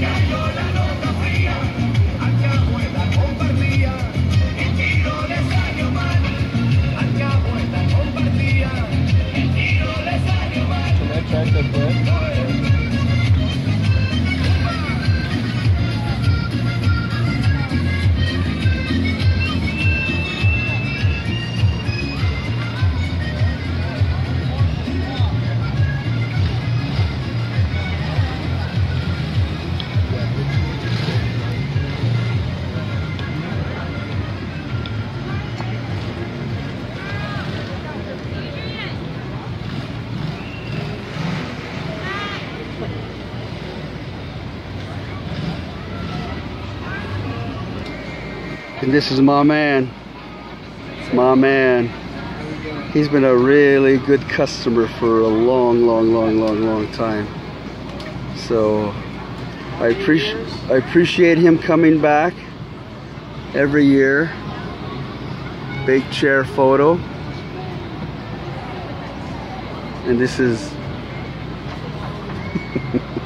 Cayó la nota fría, al cabo de la compartía, el tiro de sangre mal. Al cabo de la compartía, el tiro de salió mal. And this is my man. My man. He's been a really good customer for a long, long, long, long, long time. So I appreciate I appreciate him coming back every year. Big chair photo. And this is